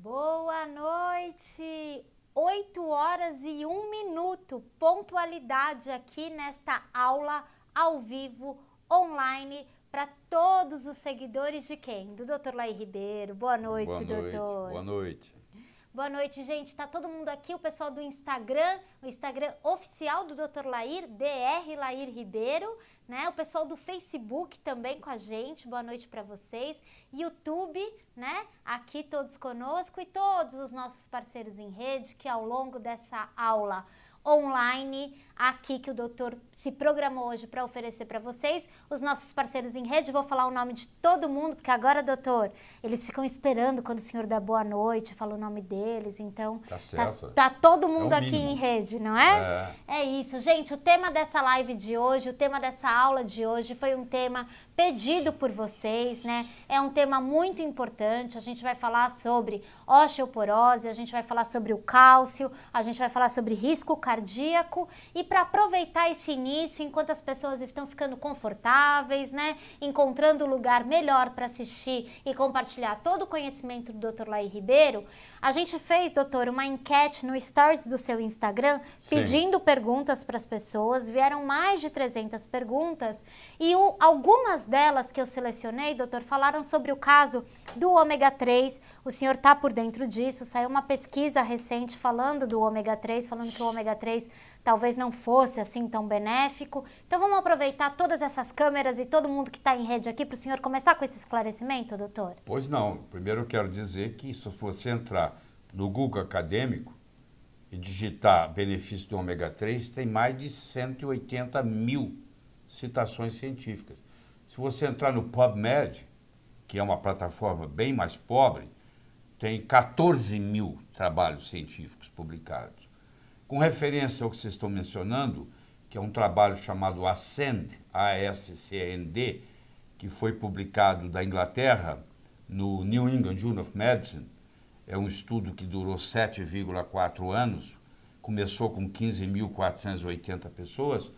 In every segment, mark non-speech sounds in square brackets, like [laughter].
Boa noite! 8 horas e 1 minuto, pontualidade aqui nesta aula ao vivo, online, para todos os seguidores de quem? Do Dr. Laí Ribeiro. Boa noite, Boa noite. doutor. Boa noite. Boa noite, gente. Tá todo mundo aqui, o pessoal do Instagram, o Instagram oficial do Dr. Lair, DR Lair Ribeiro, né? O pessoal do Facebook também com a gente. Boa noite para vocês. YouTube, né? Aqui todos conosco e todos os nossos parceiros em rede que ao longo dessa aula online aqui que o doutor se programou hoje para oferecer para vocês, os nossos parceiros em rede, vou falar o nome de todo mundo, porque agora, doutor, eles ficam esperando quando o senhor dá boa noite, fala o nome deles, então Tá certo. tá, tá todo mundo É aqui mínimo. em rede, não é? É. É isso, gente. O tema dessa live de hoje, o tema dessa aula de hoje foi um tema pedido por vocês, né? É um tema muito importante. A gente vai falar sobre osteoporose, a gente vai falar sobre o cálcio, a gente vai falar sobre risco cardíaco e para aproveitar esse início, enquanto as pessoas estão ficando confortáveis, né? Encontrando um lugar melhor para assistir e compartilhar todo o conhecimento do Dr. Laí Ribeiro, a gente fez, doutor, uma enquete no stories do seu Instagram Sim. pedindo pedindo perguntas para as pessoas, vieram mais de 300 perguntas e o- algumas delas que eu selecionei, doutor, falaram sobre o caso do ômega 3. O senhor está por dentro disso, saiu uma pesquisa recente falando do ômega 3, falando que o ômega 3 talvez não fosse assim tão benéfico. Então vamos aproveitar todas essas câmeras e todo mundo que está em rede aqui para o senhor começar com esse esclarecimento, doutor? Pois não. Primeiro eu quero dizer que se você entrar no Google Acadêmico e digitar benefício do ômega 3, tem mais de 180 mil citações científicas. Se você entrar no PubMed, que é uma plataforma bem mais pobre, tem 14 mil trabalhos científicos publicados. Com referência ao que vocês estão mencionando, que é um trabalho chamado ASCEND, A-S-C-N-D, que foi publicado da Inglaterra no New England Journal of Medicine, é um estudo que durou 7,4 anos, começou com 15.480 pessoas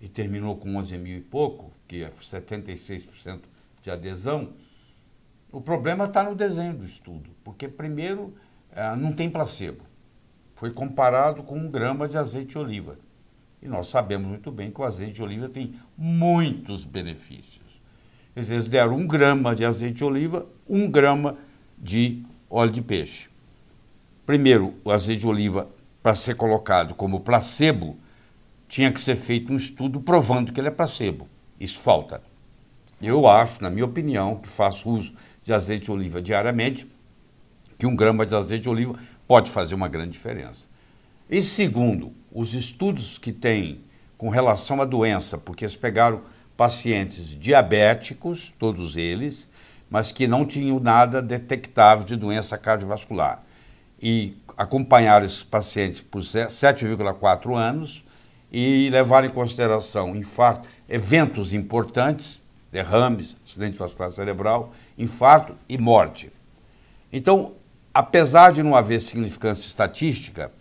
e terminou com 11 mil e pouco, que é 76% de adesão. O problema está no desenho do estudo, porque, primeiro, eh, não tem placebo. Foi comparado com um grama de azeite de oliva. E nós sabemos muito bem que o azeite de oliva tem muitos benefícios. Eles deram um grama de azeite de oliva, um grama de óleo de peixe. Primeiro, o azeite de oliva, para ser colocado como placebo, tinha que ser feito um estudo provando que ele é placebo. Isso falta. Eu acho, na minha opinião, que faço uso de azeite de oliva diariamente, que um grama de azeite de oliva pode fazer uma grande diferença. E segundo, os estudos que tem com relação à doença, porque eles pegaram pacientes diabéticos, todos eles, mas que não tinham nada detectável de doença cardiovascular. E acompanharam esses pacientes por 7,4 anos e levaram em consideração infarto, eventos importantes, derrames, acidente vascular cerebral, infarto e morte. Então, apesar de não haver significância estatística,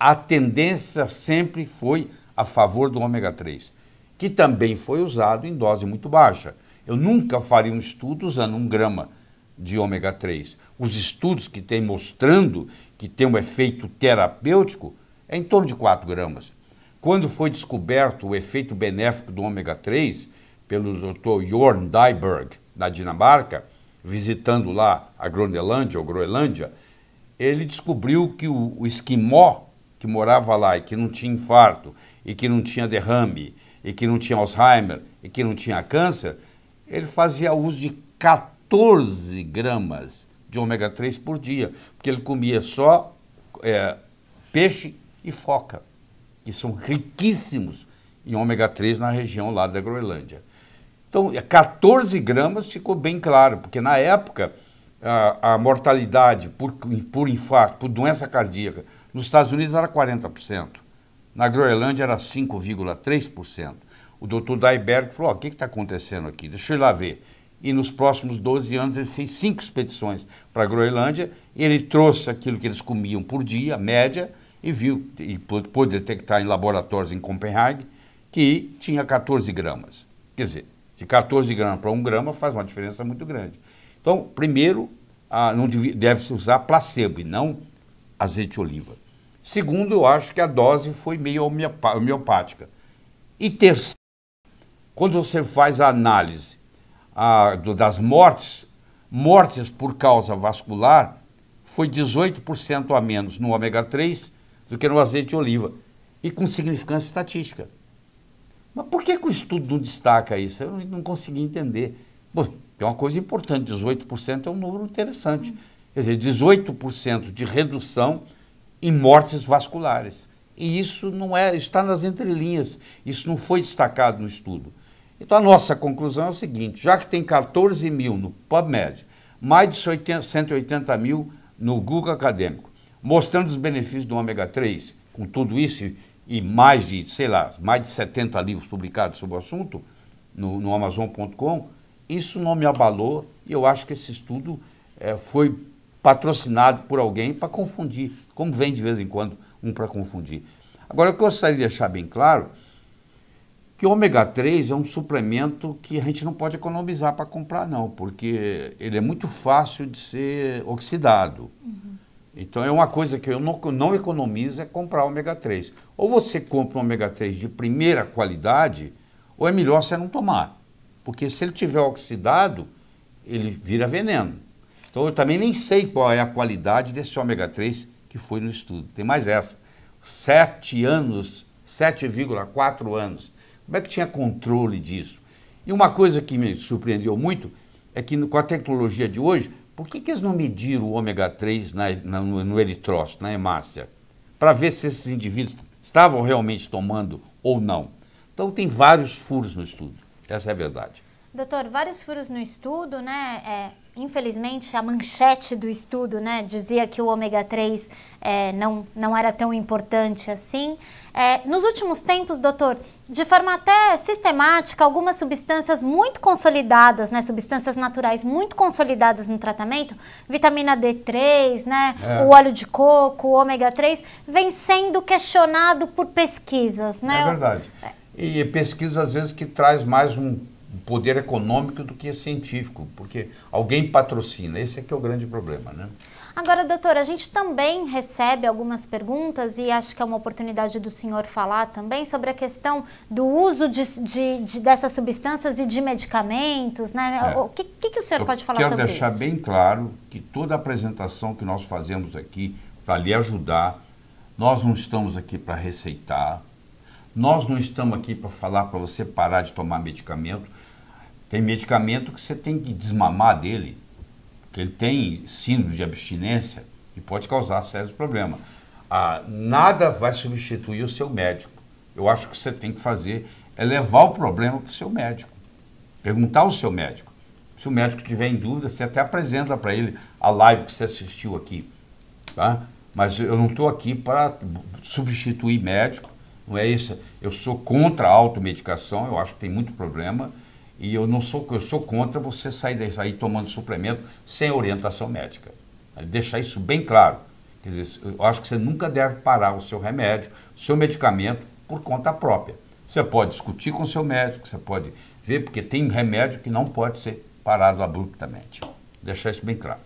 a tendência sempre foi a favor do ômega 3, que também foi usado em dose muito baixa. Eu nunca faria um estudo usando um grama de ômega 3. Os estudos que tem mostrando que tem um efeito terapêutico é em torno de 4 gramas. Quando foi descoberto o efeito benéfico do ômega 3 pelo Dr. Jorn Dyberg, na Dinamarca, visitando lá a Groenlândia ou Groenlândia, ele descobriu que o, o esquimó que morava lá e que não tinha infarto, e que não tinha derrame, e que não tinha Alzheimer, e que não tinha câncer, ele fazia uso de 14 gramas de ômega 3 por dia, porque ele comia só é, peixe e foca, que são riquíssimos em ômega 3 na região lá da Groenlândia. Então, 14 gramas ficou bem claro, porque na época a, a mortalidade por, por infarto, por doença cardíaca, nos Estados Unidos era 40%, na Groenlândia era 5,3%. O doutor Daiberg falou: "Ó, o que está acontecendo aqui? Deixa eu ir lá ver. E nos próximos 12 anos ele fez cinco expedições para a Groenlândia, ele trouxe aquilo que eles comiam por dia, média, e viu, e pôde detectar em laboratórios em Copenhague, que tinha 14 gramas. Quer dizer, de 14 gramas para 1 grama faz uma diferença muito grande. Então, primeiro, ah, não deve-se usar placebo e não azeite de oliva. Segundo, eu acho que a dose foi meio homeopática. E terceiro, quando você faz a análise ah, do, das mortes, mortes por causa vascular, foi 18% a menos no ômega 3 do que no azeite de oliva, e com significância estatística. Mas por que, que o estudo não destaca isso? Eu não consegui entender. Bom, é uma coisa importante, 18% é um número interessante. Quer dizer, 18% de redução em mortes vasculares. E isso não é, está nas entrelinhas, isso não foi destacado no estudo. Então a nossa conclusão é o seguinte: já que tem 14 mil no PubMed, mais de 180 mil no Google Acadêmico, mostrando os benefícios do ômega 3, com tudo isso e mais de, sei lá, mais de 70 livros publicados sobre o assunto no, no Amazon.com, isso não me abalou e eu acho que esse estudo é, foi patrocinado por alguém para confundir, como vem de vez em quando um para confundir. Agora, eu gostaria de deixar bem claro que o ômega 3 é um suplemento que a gente não pode economizar para comprar, não, porque ele é muito fácil de ser oxidado. Uhum. Então, é uma coisa que eu não, não economizo é comprar ômega 3. Ou você compra um ômega 3 de primeira qualidade, ou é melhor você não tomar. Porque se ele tiver oxidado, ele vira veneno. Então eu também nem sei qual é a qualidade desse ômega 3 que foi no estudo. Tem mais essa. Sete anos, 7,4 anos. Como é que tinha controle disso? E uma coisa que me surpreendeu muito é que com a tecnologia de hoje, por que, que eles não mediram o ômega 3 na, na, no, no eritrócito, na hemácia? Para ver se esses indivíduos estavam realmente tomando ou não. Então tem vários furos no estudo. Essa é a verdade. Doutor, vários furos no estudo, né? É, infelizmente, a manchete do estudo, né, dizia que o ômega 3 é, não, não era tão importante assim. É, nos últimos tempos, doutor, de forma até sistemática, algumas substâncias muito consolidadas, né, substâncias naturais muito consolidadas no tratamento, vitamina D3, né, é. o óleo de coco, o ômega 3, vem sendo questionado por pesquisas, né? É verdade. E pesquisa, às vezes, que traz mais um poder econômico do que científico, porque alguém patrocina. Esse é que é o grande problema, né? Agora, doutora, a gente também recebe algumas perguntas e acho que é uma oportunidade do senhor falar também sobre a questão do uso de, de, de dessas substâncias e de medicamentos, né? É. O que, que, que, o senhor Eu pode falar sobre isso? Quero deixar bem claro que toda apresentação que nós fazemos aqui para lhe ajudar, nós não estamos aqui para receitar, nós não estamos aqui para falar para você parar de tomar medicamento. Tem medicamento que você tem que desmamar dele, que ele tem síndrome de abstinência e pode causar sérios problemas. Ah, nada vai substituir o seu médico. Eu acho que você tem que fazer é levar o problema para o seu médico. Perguntar ao seu médico. Se o médico tiver em dúvida, você até apresenta para ele a live que você assistiu aqui. Tá? Mas eu não estou aqui para substituir médico não é isso. Eu sou contra a automedicação, eu acho que tem muito problema. E eu não sou, eu sou contra você sair daí tomando suplemento sem orientação médica. Deixar isso bem claro. Quer dizer, eu acho que você nunca deve parar o seu remédio, o seu medicamento por conta própria. Você pode discutir com o seu médico, você pode ver, porque tem remédio que não pode ser parado abruptamente. Deixar isso bem claro.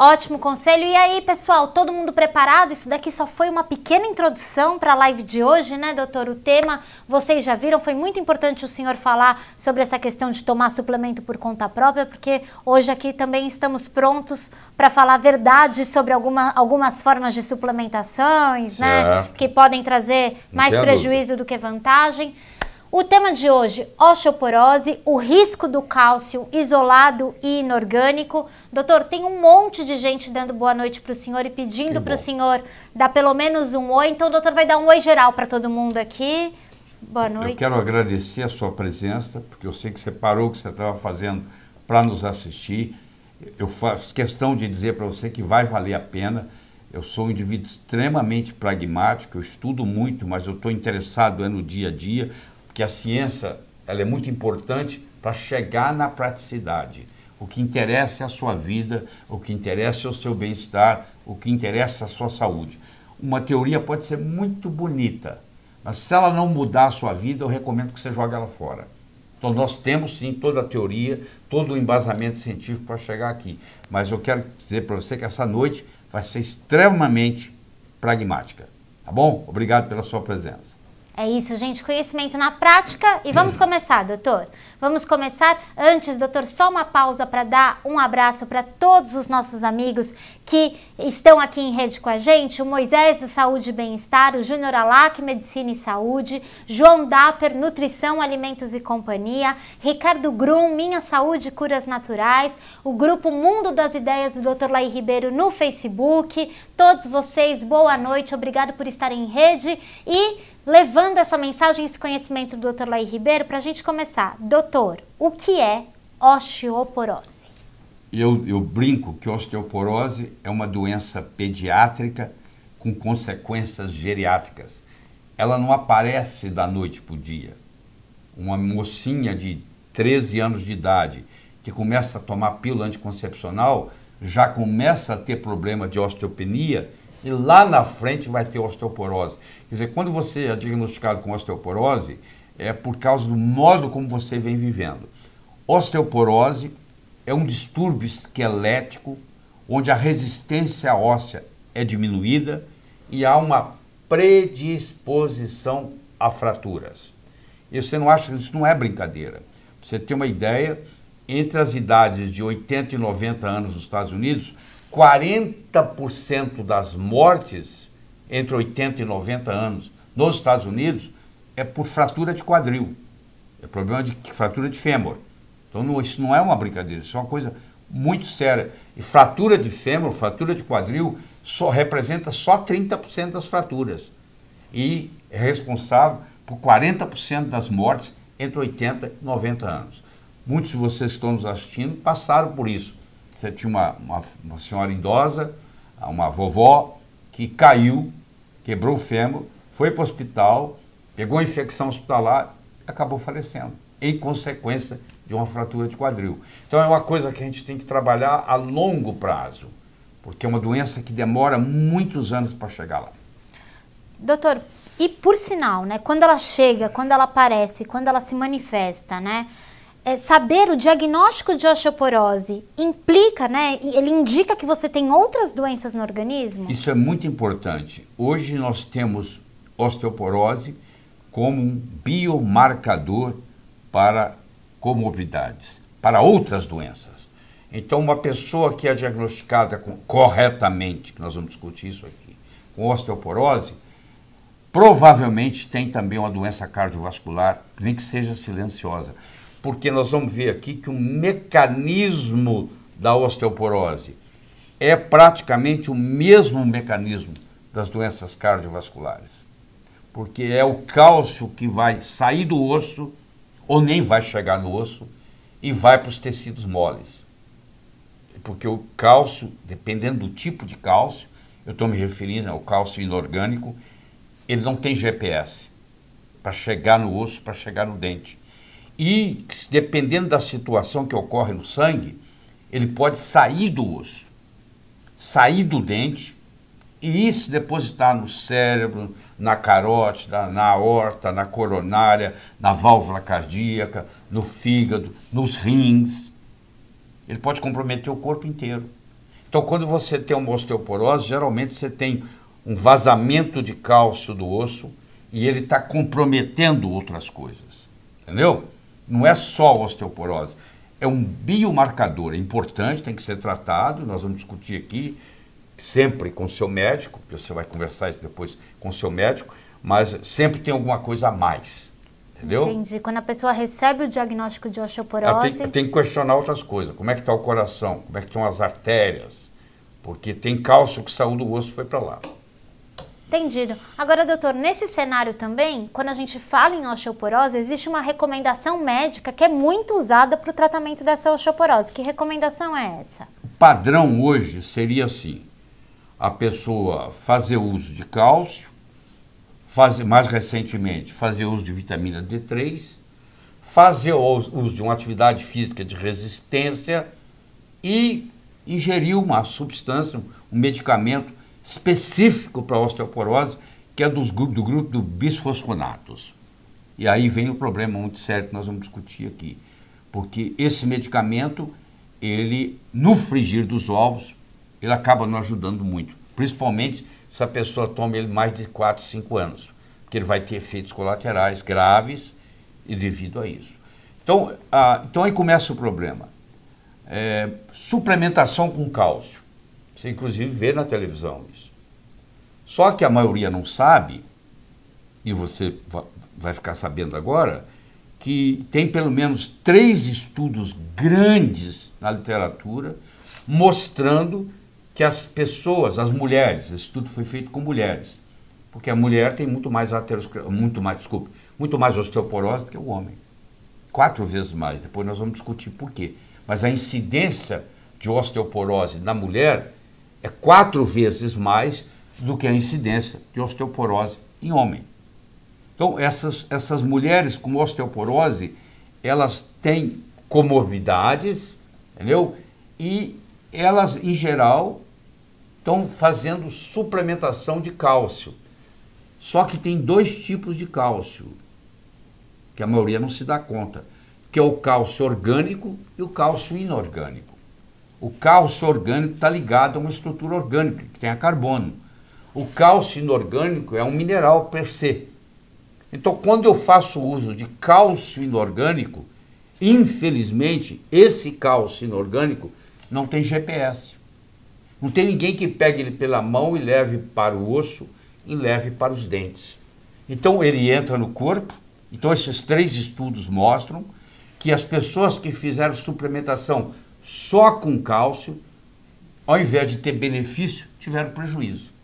Ótimo conselho. E aí, pessoal, todo mundo preparado? Isso daqui só foi uma pequena introdução para a live de hoje, né, doutor? O tema, vocês já viram, foi muito importante o senhor falar sobre essa questão de tomar suplemento por conta própria, porque hoje aqui também estamos prontos para falar a verdade sobre alguma, algumas formas de suplementações, né, certo. né, que podem trazer mais prejuízo do que vantagem. O tema de hoje, osteoporose, o risco do cálcio isolado e inorgânico. Doutor, tem um monte de gente dando boa noite para o senhor e pedindo para o senhor dar pelo menos um oi. Então, o doutor vai dar um oi geral para todo mundo aqui. Boa noite. Eu quero agradecer a sua presença, porque eu sei que você parou o que você estava fazendo para nos assistir. Eu faço questão de dizer para você que vai valer a pena. Eu sou um indivíduo extremamente pragmático, eu estudo muito, mas eu estou interessado é no dia a dia que a ciência ela é muito importante para chegar na praticidade. O que interessa é a sua vida, o que interessa é o seu bem-estar, o que interessa é a sua saúde. Uma teoria pode ser muito bonita, mas se ela não mudar a sua vida, eu recomendo que você jogue ela fora. Então nós temos sim toda a teoria, todo o embasamento científico para chegar aqui. Mas eu quero dizer para você que essa noite vai ser extremamente pragmática. Tá bom? Obrigado pela sua presença. É isso, gente. Conhecimento na prática. E vamos começar, doutor. Vamos começar. Antes, doutor, só uma pausa para dar um abraço para todos os nossos amigos que estão aqui em rede com a gente. O Moisés da Saúde e Bem-Estar, o Júnior Alac, Medicina e Saúde, João Dapper, Nutrição, Alimentos e Companhia, Ricardo Grum, Minha Saúde e Curas Naturais, o grupo Mundo das Ideias do Dr. Laí Ribeiro no Facebook. Todos vocês, boa noite. Obrigado por estarem em rede e levando essa mensagem, esse conhecimento do Dr. Laí Ribeiro para a gente começar. Doutor, o que é osteoporose? Eu, eu brinco que osteoporose é uma doença pediátrica com consequências geriátricas. Ela não aparece da noite para o dia. Uma mocinha de 13 anos de idade que começa a tomar pílula anticoncepcional já começa a ter problema de osteopenia e lá na frente vai ter osteoporose. Quer dizer, quando você é diagnosticado com osteoporose, é por causa do modo como você vem vivendo. Osteoporose é um distúrbio esquelético onde a resistência óssea é diminuída e há uma predisposição a fraturas. E você não acha que isso não é brincadeira. você tem uma ideia, entre as idades de 80 e 90 anos nos Estados Unidos, 40% das mortes entre 80 e 90 anos nos Estados Unidos é por fratura de quadril. É problema de fratura de fêmur. Então não, isso não é uma brincadeira, isso é uma coisa muito séria. E fratura de fêmur, fratura de quadril, só representa só 30% das fraturas. E é responsável por 40% das mortes entre 80 e 90 anos. Muitos de vocês que estão nos assistindo passaram por isso. Você tinha uma, uma, uma senhora idosa, uma vovó, que caiu, quebrou o fêmur, foi para o hospital, pegou infecção hospitalar e acabou falecendo, em consequência de uma fratura de quadril. Então é uma coisa que a gente tem que trabalhar a longo prazo, porque é uma doença que demora muitos anos para chegar lá. Doutor, e por sinal, né, quando ela chega, quando ela aparece, quando ela se manifesta, né, é, saber o diagnóstico de osteoporose implica, né? Ele indica que você tem outras doenças no organismo? Isso é muito importante. Hoje nós temos osteoporose como um biomarcador para comorbidades, para outras doenças. Então, uma pessoa que é diagnosticada com, corretamente, que nós vamos discutir isso aqui, com osteoporose, provavelmente tem também uma doença cardiovascular, nem que seja silenciosa porque nós vamos ver aqui que o mecanismo da osteoporose é praticamente o mesmo mecanismo das doenças cardiovasculares. Porque é o cálcio que vai sair do osso, ou nem vai chegar no osso, e vai para os tecidos moles. Porque o cálcio, dependendo do tipo de cálcio, eu estou me referindo ao cálcio inorgânico, ele não tem GPS para chegar no osso, para chegar no dente. E, dependendo da situação que ocorre no sangue, ele pode sair do osso, sair do dente e se depositar no cérebro, na carótida, na aorta, na coronária, na válvula cardíaca, no fígado, nos rins. Ele pode comprometer o corpo inteiro. Então, quando você tem uma osteoporose, geralmente você tem um vazamento de cálcio do osso e ele está comprometendo outras coisas. Entendeu? Não é só osteoporose, é um biomarcador, é importante, tem que ser tratado, nós vamos discutir aqui sempre com o seu médico, você vai conversar isso depois com o seu médico, mas sempre tem alguma coisa a mais. Entendeu? Entendi. Quando a pessoa recebe o diagnóstico de osteoporose. Tem, tem, que questionar outras coisas. Como é que está o coração? Como é que estão as artérias? Porque tem cálcio que saiu do osso e foi para lá. Entendido. Agora, doutor, nesse cenário também, quando a gente fala em osteoporose, existe uma recomendação médica que é muito usada para o tratamento dessa osteoporose. Que recomendação é essa? O padrão hoje seria assim: a pessoa fazer uso de cálcio, fazer, mais recentemente, fazer uso de vitamina D3, fazer uso de uma atividade física de resistência e ingerir uma substância, um medicamento específico para osteoporose, que é dos, do grupo do bisfosfonatos. E aí vem o problema muito sério que nós vamos discutir aqui. Porque esse medicamento, ele, no frigir dos ovos, ele acaba não ajudando muito. Principalmente se a pessoa toma ele mais de 4, 5 anos. Porque ele vai ter efeitos colaterais graves e devido a isso. Então, ah, então aí começa o problema. É, suplementação com cálcio. Você inclusive vê na televisão isso. Só que a maioria não sabe, e você vai ficar sabendo agora, que tem pelo menos três estudos grandes na literatura mostrando que as pessoas, as mulheres, esse estudo foi feito com mulheres, porque a mulher tem muito mais muito mais, desculpe, muito mais osteoporose do que o homem. Quatro vezes mais. Depois nós vamos discutir por quê. Mas a incidência de osteoporose na mulher é quatro vezes mais do que a incidência de osteoporose em homem. Então, essas, essas mulheres com osteoporose, elas têm comorbidades, entendeu? E elas, em geral, estão fazendo suplementação de cálcio. Só que tem dois tipos de cálcio, que a maioria não se dá conta, que é o cálcio orgânico e o cálcio inorgânico. O cálcio orgânico está ligado a uma estrutura orgânica, que tem a carbono. O cálcio inorgânico é um mineral per se. Então, quando eu faço uso de cálcio inorgânico, infelizmente, esse cálcio inorgânico não tem GPS. Não tem ninguém que pegue ele pela mão e leve para o osso e leve para os dentes. Então, ele entra no corpo. Então, esses três estudos mostram que as pessoas que fizeram suplementação só com cálcio, ao invés de ter benefício, tiveram prejuízo.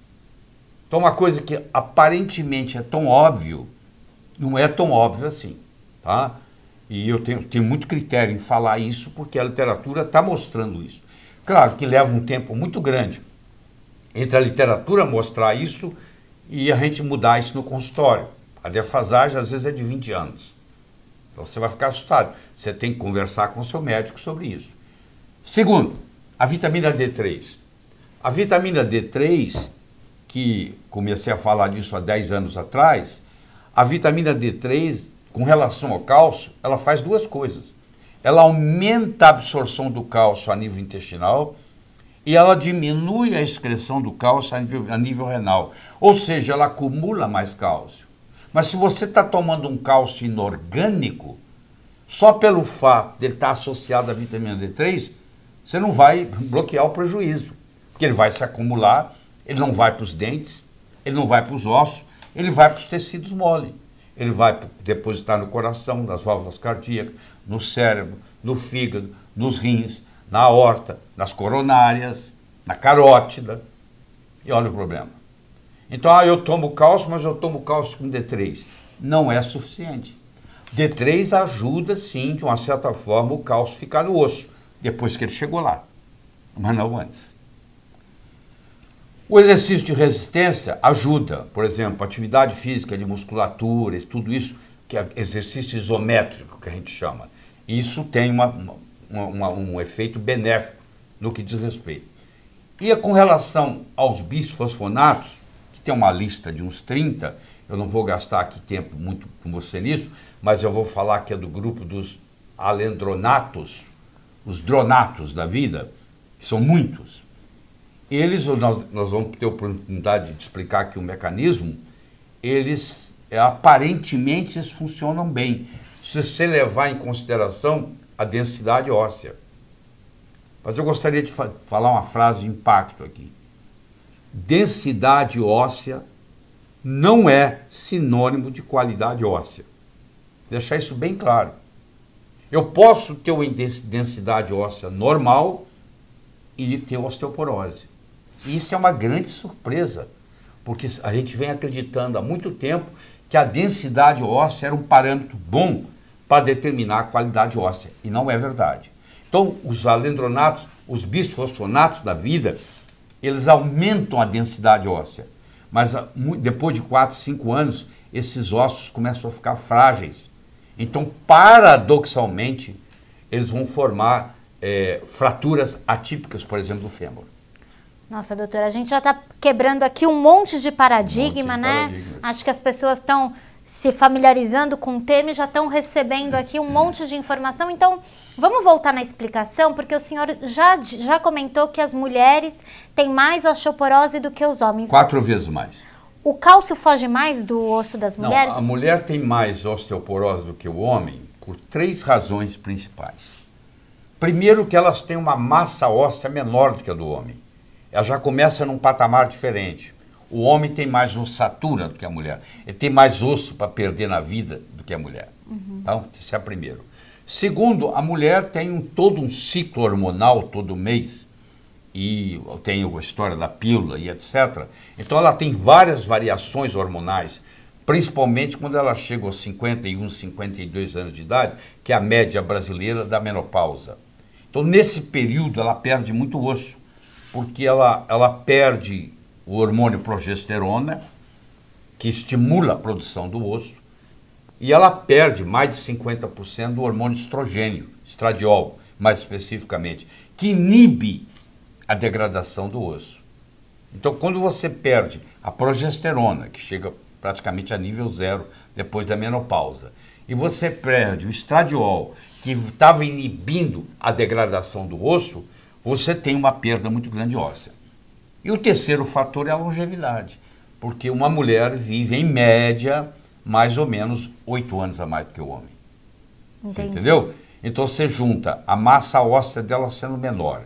Então, uma coisa que aparentemente é tão óbvio, não é tão óbvio assim, tá? E eu tenho, tenho muito critério em falar isso, porque a literatura está mostrando isso. Claro que leva um tempo muito grande entre a literatura mostrar isso e a gente mudar isso no consultório. A defasagem, às vezes, é de 20 anos. Então, você vai ficar assustado. Você tem que conversar com o seu médico sobre isso. Segundo, a vitamina D3. A vitamina D3, que comecei a falar disso há 10 anos atrás, a vitamina D3, com relação ao cálcio, ela faz duas coisas. Ela aumenta a absorção do cálcio a nível intestinal e ela diminui a excreção do cálcio a nível, a nível renal. Ou seja, ela acumula mais cálcio. Mas se você está tomando um cálcio inorgânico, só pelo fato de ele estar tá associado à vitamina D3, você não vai bloquear o prejuízo. Porque ele vai se acumular, ele não vai para os dentes, ele não vai para os ossos, ele vai para os tecidos mole. Ele vai depositar no coração, nas válvulas cardíacas, no cérebro, no fígado, nos rins, na aorta, nas coronárias, na carótida. E olha o problema. Então, ah, eu tomo cálcio, mas eu tomo cálcio com D3. Não é suficiente. D3 ajuda, sim, de uma certa forma, o cálcio ficar no osso depois que ele chegou lá, mas não antes. O exercício de resistência ajuda, por exemplo, atividade física de musculatura, tudo isso, que é exercício isométrico, que a gente chama. Isso tem uma, uma, um efeito benéfico no que diz respeito. E com relação aos bisfosfonatos, que tem uma lista de uns 30, eu não vou gastar aqui tempo muito com você nisso, mas eu vou falar que é do grupo dos alendronatos, os dronatos da vida, que são muitos, eles, nós, nós vamos ter oportunidade de explicar aqui o mecanismo, eles é, aparentemente eles funcionam bem, se você levar em consideração a densidade óssea. Mas eu gostaria de fa falar uma frase de impacto aqui. Densidade óssea não é sinônimo de qualidade óssea. Deixar isso bem claro. Eu posso ter uma densidade óssea normal e ter osteoporose. E isso é uma grande surpresa, porque a gente vem acreditando há muito tempo que a densidade óssea era um parâmetro bom para determinar a qualidade óssea, e não é verdade. Então, os alendronatos, os bisfosfonatos da vida, eles aumentam a densidade óssea, mas depois de 4, 5 anos, esses ossos começam a ficar frágeis então, paradoxalmente, eles vão formar é, fraturas atípicas, por exemplo, do fêmur. Nossa, doutora, a gente já está quebrando aqui um monte de paradigma, um monte de né? Acho que as pessoas estão se familiarizando com o termo e já estão recebendo aqui um monte de informação. Então, vamos voltar na explicação, porque o senhor já, já comentou que as mulheres têm mais osteoporose do que os homens. Quatro vezes mais. O cálcio foge mais do osso das mulheres? Não, a mulher tem mais osteoporose do que o homem por três razões principais. Primeiro, que elas têm uma massa óssea menor do que a do homem. Ela já começa num patamar diferente. O homem tem mais ossatura do que a mulher. Ele tem mais osso para perder na vida do que a mulher. Uhum. Então, esse é o primeiro. Segundo, a mulher tem um, todo um ciclo hormonal todo mês. E tem a história da pílula e etc. Então, ela tem várias variações hormonais principalmente quando ela chega aos 51, 52 anos de idade, que é a média brasileira da menopausa. Então, nesse período, ela perde muito osso, porque ela, ela perde o hormônio progesterona, que estimula a produção do osso, e ela perde mais de 50% do hormônio estrogênio, estradiol, mais especificamente, que inibe a degradação do osso. Então, quando você perde a progesterona, que chega praticamente a nível zero depois da menopausa. E você perde o estradiol, que estava inibindo a degradação do osso, você tem uma perda muito grande óssea. E o terceiro fator é a longevidade, porque uma mulher vive, em média, mais ou menos oito anos a mais do que o homem. Entendeu? Então você junta a massa óssea dela sendo menor,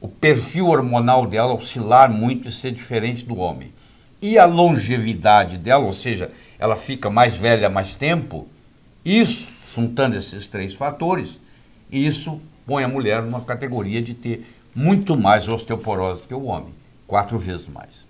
o perfil hormonal dela oscilar muito e ser diferente do homem e a longevidade dela, ou seja, ela fica mais velha mais tempo, isso, juntando esses três fatores, isso põe a mulher numa categoria de ter muito mais osteoporose do que o homem, quatro vezes mais.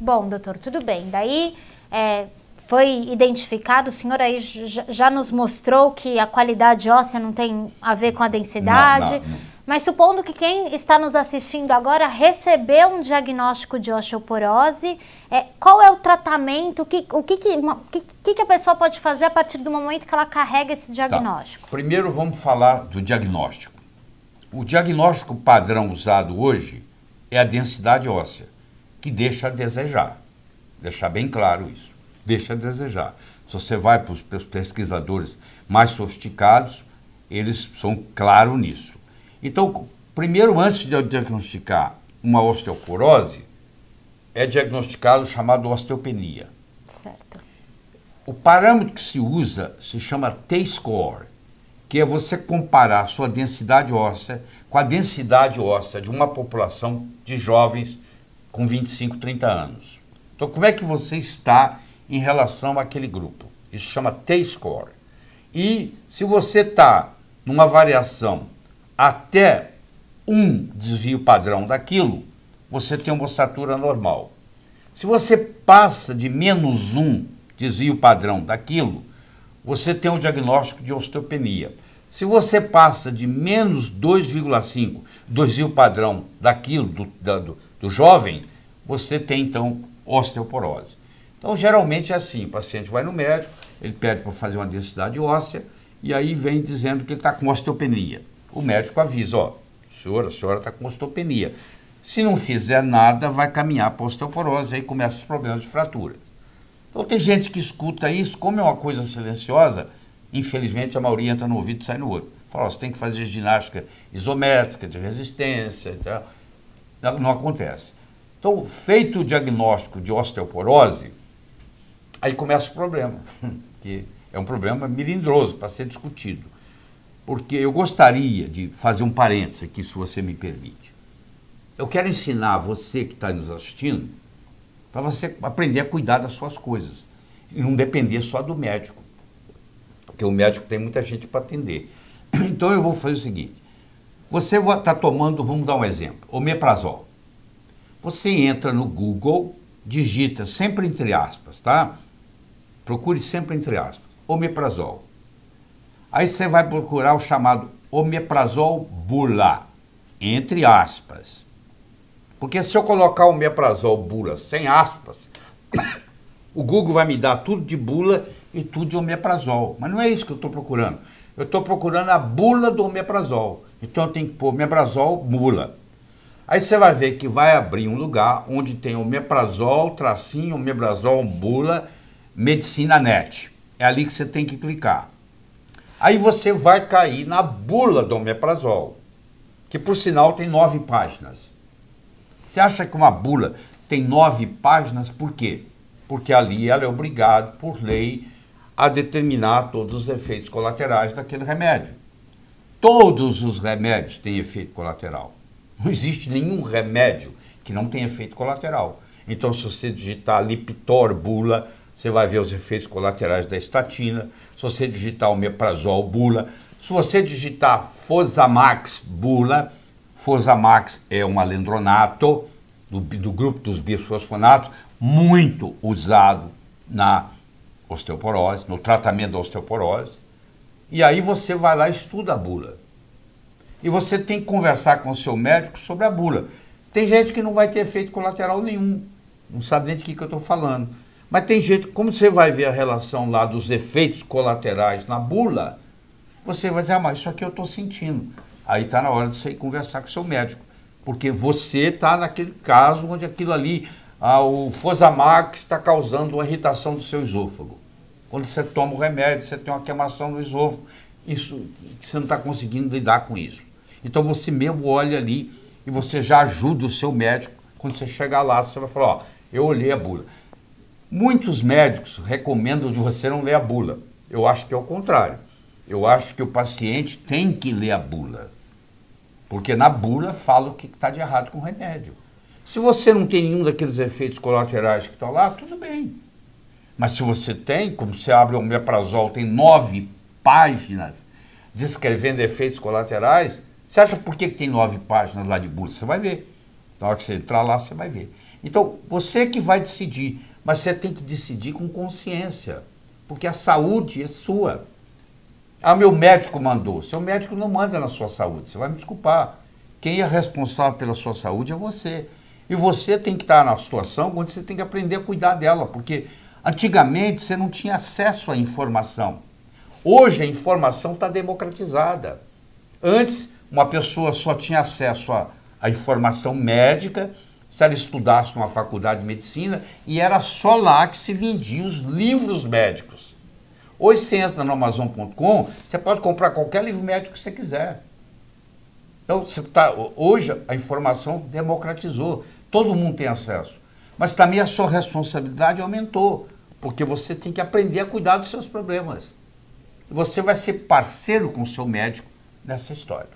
Bom, doutor, tudo bem. Daí é, foi identificado, o senhor aí já nos mostrou que a qualidade óssea não tem a ver com a densidade. Não, não, não. Mas supondo que quem está nos assistindo agora recebeu um diagnóstico de osteoporose, é, qual é o tratamento? O, que, o que, que, uma, que, que, a pessoa pode fazer a partir do momento que ela carrega esse diagnóstico? Tá. Primeiro vamos falar do diagnóstico. O diagnóstico padrão usado hoje é a densidade óssea, que deixa a desejar. Deixar bem claro isso. Deixa a desejar. Se você vai para os pesquisadores mais sofisticados, eles são claros nisso. Então, primeiro, antes de eu diagnosticar uma osteoporose, é diagnosticado o chamado osteopenia. Certo. O parâmetro que se usa se chama T-score, que é você comparar sua densidade óssea com a densidade óssea de uma população de jovens com 25, 30 anos. Então, como é que você está em relação àquele grupo? Isso chama T-score. E se você está numa variação até um desvio padrão daquilo, você tem uma ossatura normal. Se você passa de menos um desvio padrão daquilo, você tem um diagnóstico de osteopenia. Se você passa de menos 2,5 desvio padrão daquilo, do, do, do jovem, você tem então osteoporose. Então, geralmente é assim: o paciente vai no médico, ele pede para fazer uma densidade óssea e aí vem dizendo que ele está com osteopenia o médico avisa, ó, senhora, a senhora está com osteopenia. Se não fizer nada, vai caminhar para osteoporose, aí começam os problemas de fratura. Então tem gente que escuta isso, como é uma coisa silenciosa, infelizmente a maioria entra no ouvido e sai no outro. Fala, você tem que fazer ginástica isométrica, de resistência, tal. Não, acontece. Então, feito o diagnóstico de osteoporose, aí começa o problema, [laughs] que é um problema melindroso para ser discutido porque eu gostaria de fazer um parênteses aqui, se você me permite. Eu quero ensinar você que está nos assistindo para você aprender a cuidar das suas coisas e não depender só do médico, porque o médico tem muita gente para atender. [clears throat] Então eu vou fazer o seguinte: você está tomando, vamos dar um exemplo, omeprazol. Você entra no Google, digita sempre entre aspas, tá? Procure sempre entre aspas, omeprazol. Aí você vai procurar o chamado omeprazol bula, entre aspas. Porque se eu colocar o omeprazol bula sem aspas, [coughs] o Google vai me dar tudo de bula e tudo de omeprazol. Mas não é isso que eu estou procurando. Eu estou procurando a bula do omeprazol. Então eu tenho que pôr omeprazol bula. Aí você vai ver que vai abrir um lugar onde tem omeprazol, tracinho, omeprazol bula, Medicina Net. É ali que você tem que clicar. Aí você vai cair na bula do omeprazol, que por sinal tem nove páginas. Você acha que uma bula tem nove páginas? Por quê? Porque ali ela é obrigada, por lei, a determinar todos os efeitos colaterais daquele remédio. Todos os remédios têm efeito colateral. Não existe nenhum remédio que não tenha efeito colateral. Então, se você digitar Lipitor bula, você vai ver os efeitos colaterais da estatina. Se você digitar o meprazol bula, se você digitar Fosamax bula, Fosamax é um alendronato do, do grupo dos bisfosfonatos, muito usado na osteoporose, no tratamento da osteoporose. E aí você vai lá e estuda a bula. E você tem que conversar com o seu médico sobre a bula. Tem gente que não vai ter efeito colateral nenhum, não sabe nem de que, que eu estou falando. Mas tem gente, como você vai ver a relação lá dos efeitos colaterais na bula, você vai dizer, ah, mas isso aqui eu estou sentindo. Aí está na hora de você conversar com o seu médico. Porque você está naquele caso onde aquilo ali, ah, o Fosamax está causando uma irritação do seu esôfago. Quando você toma o remédio, você tem uma queimação do esôfago, isso, você não está conseguindo lidar com isso. Então você mesmo olha ali e você já ajuda o seu médico. Quando você chegar lá, você vai falar, ó, eu olhei a bula. Muitos médicos recomendam de você não ler a bula. Eu acho que é o contrário. Eu acho que o paciente tem que ler a bula. Porque na bula fala o que está de errado com o remédio. Se você não tem nenhum daqueles efeitos colaterais que estão lá, tudo bem. Mas se você tem, como você abre o omeprazol, tem nove páginas descrevendo efeitos colaterais, você acha por que, tem nove páginas lá de bula? Você vai ver. Na hora que você entrar lá, você vai ver. Então, você que vai decidir, mas você tem que decidir com consciência, porque a saúde é sua. Ah, meu médico mandou. Seu médico não manda na sua saúde, você vai me desculpar. Quem é responsável pela sua saúde é você. E você tem que estar na situação onde você tem que aprender a cuidar dela, porque antigamente você não tinha acesso à informação. Hoje a informação está democratizada. Antes, uma pessoa só tinha acesso à, informação médica se ela estudasse numa faculdade de medicina e era só lá que se vendiam os livros médicos. Hoje você entra no Amazon.com, você pode comprar qualquer livro médico que você quiser. Então, tá, hoje a informação democratizou, todo mundo tem acesso. Mas também a sua responsabilidade aumentou, porque você tem que aprender a cuidar dos seus problemas. Você vai ser parceiro com o seu médico nessa história.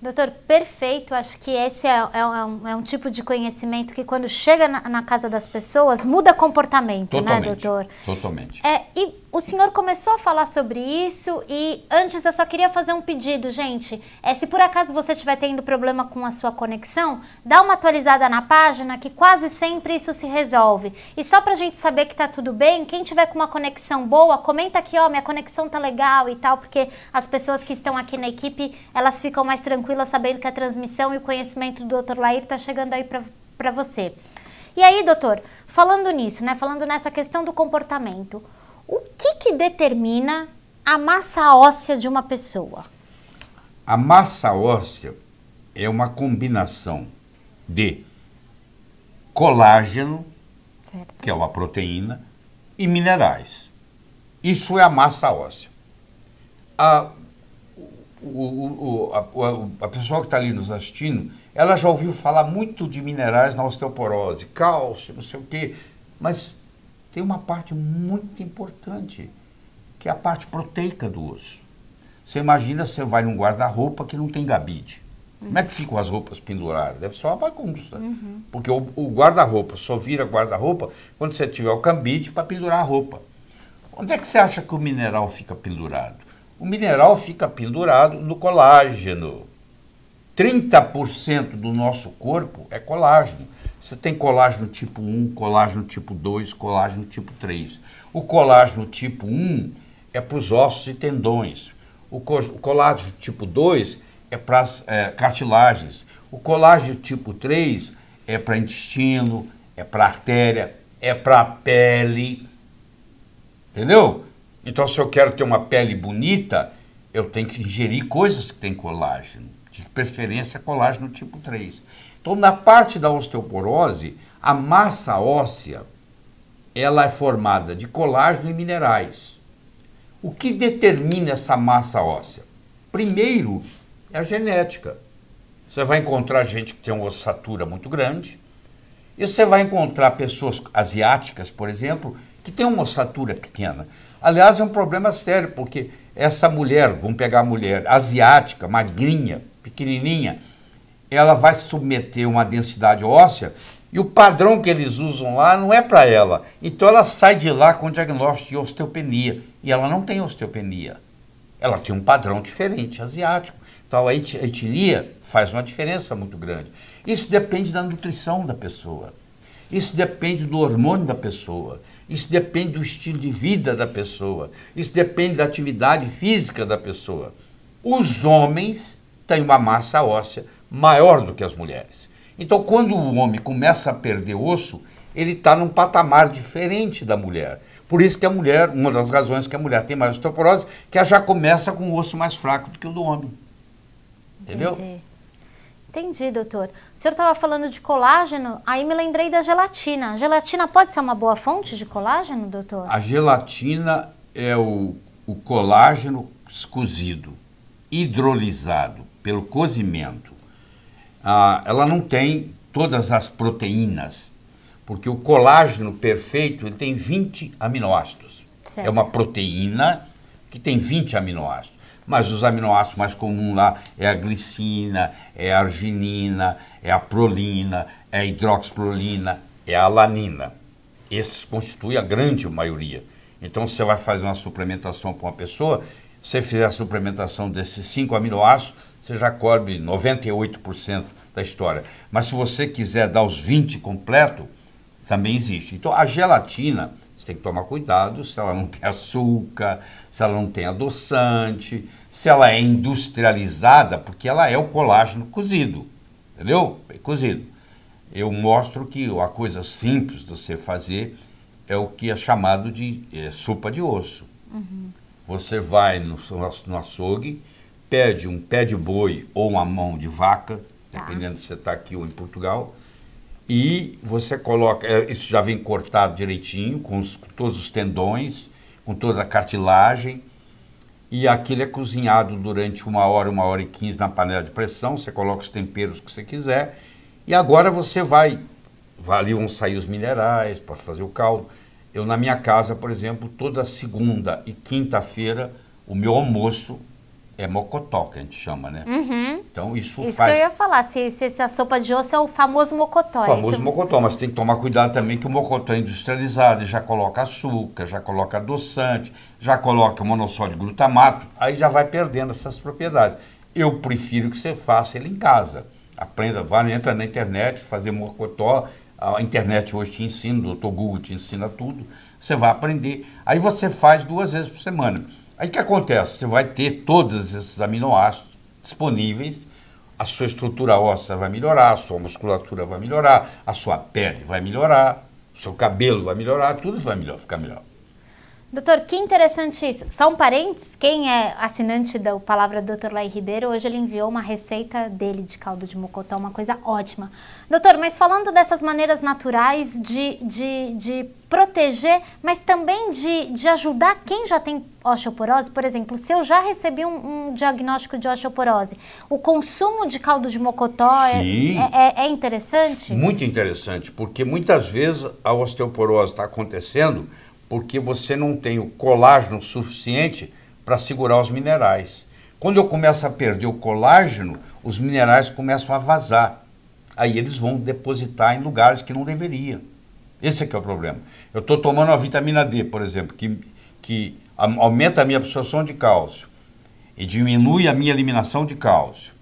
Doutor, perfeito. Acho que esse é, é, um, é um, tipo de conhecimento que, quando chega na, na casa das pessoas, muda comportamento, né, Totalmente, né, doutor? Totalmente. É, e o senhor começou a falar sobre isso e antes eu só queria fazer um pedido, gente. É, se por acaso você estiver tendo problema com a sua conexão, dá uma atualizada na página que quase sempre isso se resolve. E só pra gente saber que tá tudo bem, quem tiver com uma conexão boa, comenta aqui, ó, minha conexão tá legal e tal, porque as pessoas que estão aqui na equipe, elas ficam mais tranquilas sabendo que a transmissão e o conhecimento do Dr. Lair tá chegando aí pra, pra você. E aí, doutor, falando nisso, né, falando nessa questão do comportamento, o que, que determina a massa óssea de uma pessoa? A massa óssea é uma combinação de colágeno, certo. que é uma proteína, e minerais. Isso é a massa óssea. A, o, o, a, a pessoa que está ali nos assistindo, ela já ouviu falar muito de minerais na osteoporose, cálcio, não sei o quê, mas tem uma parte muito importante, que é a parte proteica do osso. Você imagina, você vai num guarda-roupa que não tem gabide. Uhum. Como é que ficam as roupas penduradas? Deve ser uma bagunça. Uhum. Porque o, o guarda-roupa só vira guarda-roupa quando você tiver o cambide para pendurar a roupa. Onde é que você acha que o mineral fica pendurado? O mineral fica pendurado no colágeno. 30% do nosso corpo é colágeno. Você tem colágeno tipo 1, colágeno tipo 2, colágeno tipo 3. O colágeno tipo 1 é para os ossos e tendões. O, colágeno tipo 2 é para as é, cartilagens. O colágeno tipo 3 é para intestino, é para artéria, é para pele. Entendeu? Então, se eu quero ter uma pele bonita, eu tenho que ingerir coisas que têm colágeno. De preferência, colágeno tipo 3. Então, na parte da osteoporose, a massa óssea ela é formada de colágeno e minerais. O que determina essa massa óssea? Primeiro, é a genética. Você vai encontrar gente que tem uma ossatura muito grande, e você vai encontrar pessoas asiáticas, por exemplo, que têm uma ossatura pequena. Aliás, é um problema sério, porque essa mulher, vamos pegar a mulher asiática, magrinha, pequenininha, ela vai submeter uma densidade óssea e o padrão que eles usam lá não é para ela. Então ela sai de lá com diagnóstico de osteopenia. E ela não tem osteopenia. Ela tem um padrão diferente, asiático. Então a etnia faz uma diferença muito grande. Isso depende da nutrição da pessoa. Isso depende do hormônio da pessoa. Isso depende do estilo de vida da pessoa. Isso depende da atividade física da pessoa. Os homens têm uma massa óssea maior do que as mulheres. Então, quando o homem começa a perder osso, ele está num patamar diferente da mulher. Por isso que a mulher, uma das razões que a mulher tem mais osteoporose, que ela já começa com o osso mais fraco do que o do homem. Entendeu? Entendi. Entendi, doutor. O senhor estava falando de colágeno, aí me lembrei da gelatina. A gelatina pode ser uma boa fonte de colágeno, doutor? A gelatina é o, o colágeno cozido, hidrolisado pelo cozimento ah, ela não tem todas as proteínas, porque o colágeno perfeito ele tem 20 aminoácidos. Certo. É uma proteína que tem 20 aminoácidos. Mas os aminoácidos mais comuns lá é a glicina, é a arginina, é a prolina, é a hidroxiprolina, é a alanina. Esses constituem a grande maioria. Então, você vai fazer uma suplementação para uma pessoa, se você fizer a suplementação desses cinco aminoácidos, você já cobre 98% da história. Mas se você quiser dar os 20 completo, também existe. Então a gelatina, você tem que tomar cuidado se ela não tem açúcar, se ela não tem adoçante, se ela é industrializada, porque ela é o colágeno cozido. Entendeu? É cozido. Eu mostro que a coisa simples de você fazer é o que é chamado de é, sopa de osso. Uhum. Você vai no, no açougue, pede um pé de boi ou uma mão de vaca, tá. dependendo se você está aqui ou em Portugal, e você coloca, é, isso já vem cortado direitinho, com, os, com todos os tendões, com toda a cartilagem, e aquilo é cozinhado durante uma hora, uma hora e quinze na panela de pressão, você coloca os temperos que você quiser, e agora você vai, ali vão sair os minerais para fazer o caldo. Eu, na minha casa, por exemplo, toda segunda e quinta-feira, o meu almoço é mocotó, que a gente chama, né? Uhum. Então isso, isso faz... que eu ia falar, se, se, se, a sopa de osso é o famoso mocotó. O famoso esse... mocotó, mas tem que tomar cuidado também que o mocotó é industrializado, já coloca açúcar, já coloca adoçante, já coloca monossódio glutamato, aí já vai perdendo essas propriedades. Eu prefiro que você faça ele em casa. Aprenda, vá, entra na internet, fazer mocotó, a internet hoje te ensina, o doutor Google te ensina tudo, você vai aprender. Aí você faz duas vezes por semana. Aí o que acontece? Você vai ter todos esses aminoácidos disponíveis, a sua estrutura óssea vai melhorar, a sua musculatura vai melhorar, a sua pele vai melhorar, o seu cabelo vai melhorar, tudo vai melhor, ficar melhor. Doutor, que interessante isso. Só um parênteses, quem é assinante da Palavra Doutor Lai Ribeiro, hoje ele enviou uma receita dele de caldo de mocotó, uma coisa ótima. Doutor, mas falando dessas maneiras naturais de, de, de proteger, mas também de, de ajudar quem já tem osteoporose, por exemplo, se eu já recebi um, um diagnóstico de osteoporose, o consumo de caldo de mocotó é, é, é interessante? Muito interessante, porque muitas vezes a osteoporose está acontecendo porque você não tem o colágeno suficiente para segurar os minerais. Quando eu começo a perder o colágeno, os minerais começam a vazar. Aí eles vão depositar em lugares que não deveria. Esse é que é o problema. Eu estou tomando a vitamina D, por exemplo, que, que aumenta a minha absorção de cálcio e diminui a minha eliminação de cálcio.